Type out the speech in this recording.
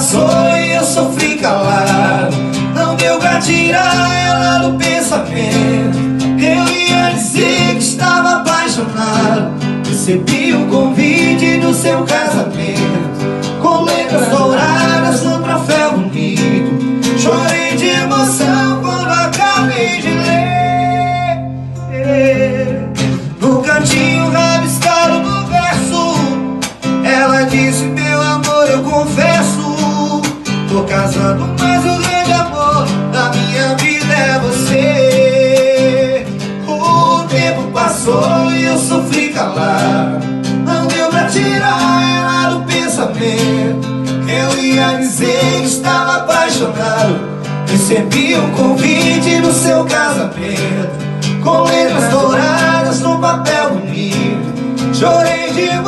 Passou e eu sofri calado. Não deu pra tirar ela do pensamento. Eu ia dizer que estava apaixonado. Recebi o convite do seu casamento. Com letras douradas no troféu bonito. Chorei de emoção quando acabei de ler. No cantinho rabiscado do verso Ela disse, meu amor, eu confesso Tô casando, mas o grande amor da minha vida é você. O tempo passou e eu sofri calado Não deu pra tirar ela do pensamento. Eu ia dizer que estava apaixonado. Recebi um convite no seu casamento. Com letras douradas no papel bonito. Chorei de de